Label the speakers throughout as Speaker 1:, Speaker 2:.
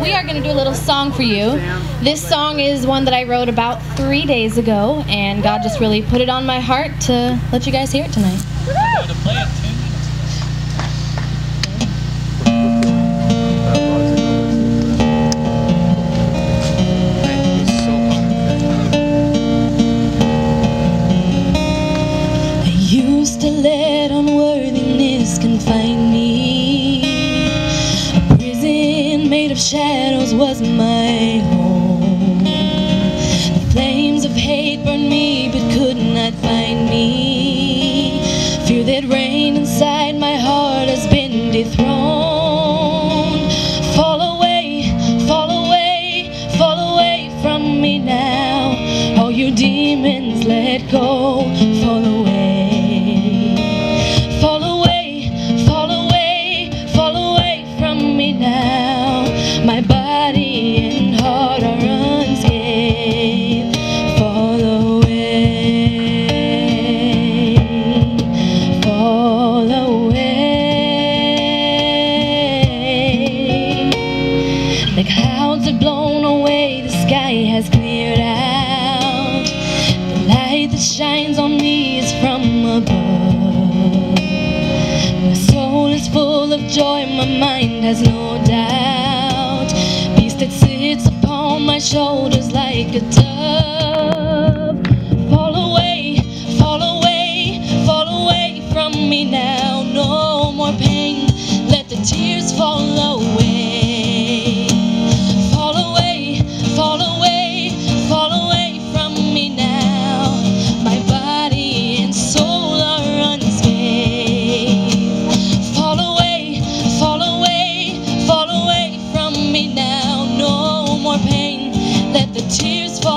Speaker 1: we are going to do a little song for you. This song is one that I wrote about three days ago, and God just really put it on my heart to let you guys hear it tonight. Was my home. The flames of hate burned me but could not find me. Fear that reigned inside my heart has been dethroned. Fall away, fall away, fall away from me now. All your demons let go, The clouds have blown away, the sky has cleared out. The light that shines on me is from above. My soul is full of joy, my mind has no doubt. Peace that sits upon my shoulders like a dove. Let the tears fall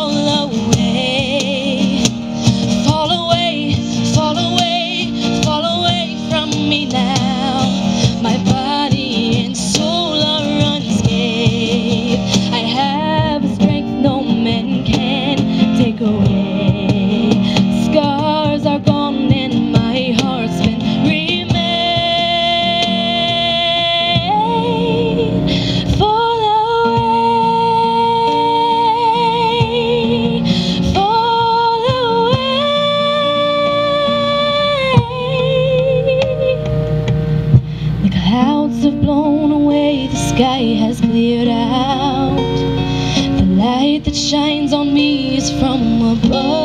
Speaker 1: clouds have blown away, the sky has cleared out. The light that shines on me is from above.